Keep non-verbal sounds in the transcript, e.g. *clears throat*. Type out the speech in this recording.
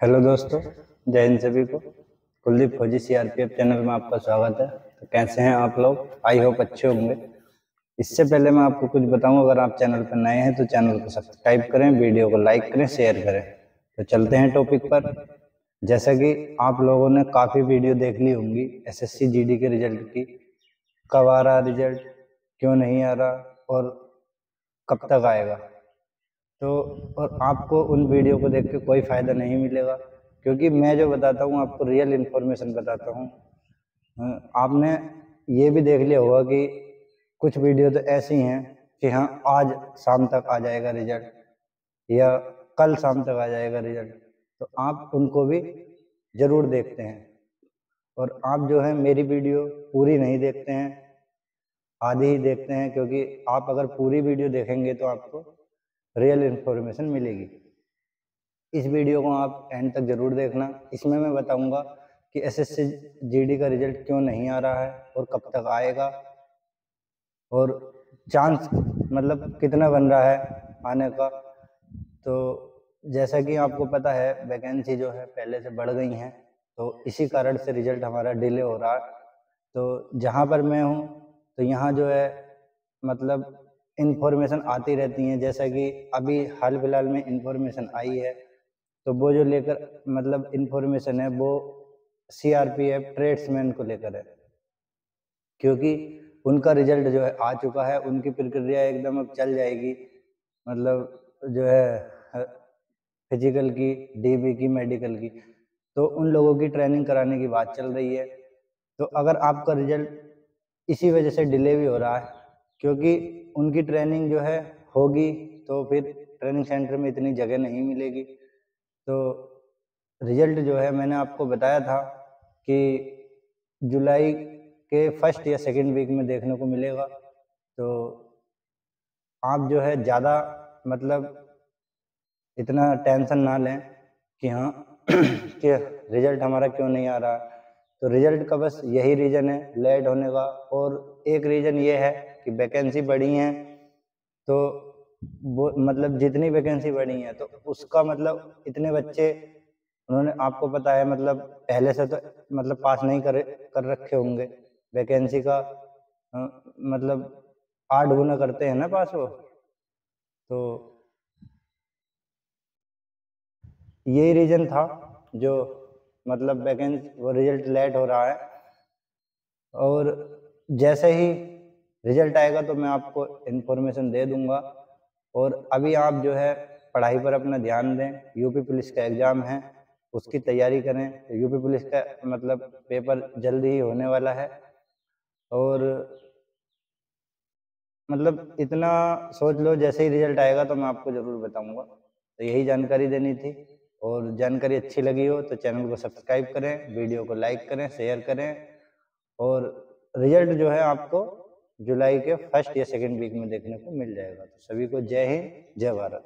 Hello दोस्तों, जय हिंद सभी को। कुलदीप फौजी सीआरपीएफ चैनल में आपका स्वागत है। तो कैसे हैं आप लोग? आई होप अच्छे होंगे। इससे पहले मैं आपको कुछ बताऊँ, अगर आप चैनल पर नए हैं तो चैनल को सब्सक्राइब करें, वीडियो को लाइक करें, शेयर करें। तो चलते हैं टॉपिक पर। जैसा कि आप लोगों ने काफ़ी वीडियो देख ली होंगी एस जीडी के रिज़ल्ट की। कब आ रहा रिज़ल्ट? क्यों नहीं आ रहा? और कब तक आएगा? तो और आपको उन वीडियो को देख के कोई फ़ायदा नहीं मिलेगा। क्योंकि मैं जो बताता हूँ, आपको रियल इन्फॉर्मेशन बताता हूँ। आपने ये भी देख लिया होगा कि कुछ वीडियो तो ऐसी हैं कि हाँ आज शाम तक आ जाएगा रिज़ल्ट या कल शाम तक आ जाएगा रिज़ल्ट तो आप उनको भी ज़रूर देखते हैं। और आप जो है, मेरी वीडियो पूरी नहीं देखते हैं, आधी ही देखते हैं, क्योंकि आप अगर पूरी वीडियो देखेंगे तो आपको रियल इन्फॉर्मेशन मिलेगी। इस वीडियो को आप एंड तक ज़रूर देखना। इसमें मैं बताऊँगा कि एस एस का रिज़ल्ट क्यों नहीं आ रहा है और कब तक आएगा और चांस मतलब कितना बन रहा है आने का। तो जैसा कि आपको पता है वैकेंसी जो है पहले से बढ़ गई हैं तो इसी कारण से रिज़ल्ट हमारा डिले हो रहा है। तो जहाँ पर मैं हूँ तो यहाँ जो है मतलब इन्फॉर्मेशन आती रहती हैं। जैसा कि अभी हाल फ़िलहाल में इन्फॉर्मेशन आई है तो वो जो लेकर मतलब इन्फॉर्मेशन है, वो C R P F tradesman को लेकर है। क्योंकि उनका रिज़ल्ट जो है, आ चुका है, उनकी प्रक्रिया एकदम अब चल जाएगी। मतलब जो है फ़िज़िकल की डीबी की मेडिकल की। तो उन लोगों की ट्रेनिंग कराने की बात चल रही है। तो अगर आपका रिज़ल्ट इसी वजह से डिले भी हो रहा है क्योंकि उनकी ट्रेनिंग जो है होगी तो फिर ट्रेनिंग सेंटर में इतनी जगह नहीं मिलेगी। तो रिज़ल्ट जो है, मैंने आपको बताया था कि जुलाई के फ़र्स्ट या सेकंड वीक में देखने को मिलेगा। तो आप जो है ज़्यादा मतलब इतना टेंशन ना लें कि हाँ *clears throat* कि रिज़ल्ट हमारा क्यों नहीं आ रहा। तो रिज़ल्ट का बस यही रीज़न है, लेट होने का। और एक रीज़न ये है कि वैकेंसी बढ़ी है तो वो मतलब जितनी वैकेंसी बढ़ी है तो उसका मतलब इतने बच्चे उन्होंने आपको पता है मतलब पहले से तो मतलब पास नहीं कर कर रखे होंगे। वैकेंसी का आ, मतलब आठ गुना करते हैं ना पास वो। तो यही रीजन था जो मतलब वैकेंसी वो रिज़ल्ट लेट हो रहा है। और जैसे ही रिज़ल्ट आएगा तो मैं आपको इन्फॉर्मेशन दे दूँगा। और अभी आप जो है पढ़ाई पर अपना ध्यान दें। यूपी पुलिस का एग्ज़ाम है, उसकी तैयारी करें। तो यूपी पुलिस का मतलब पेपर जल्दी ही होने वाला है। और मतलब इतना सोच लो, जैसे ही रिज़ल्ट आएगा तो मैं आपको ज़रूर बताऊँगा। तो यही जानकारी देनी थी। और जानकारी अच्छी लगी हो तो चैनल को सब्सक्राइब करें, वीडियो को लाइक करें, शेयर करें। और रिज़ल्ट जो है आपको जुलाई के फ़र्स्ट या सेकेंड वीक में देखने को मिल जाएगा। तो सभी को जय हिंद, जय भारत।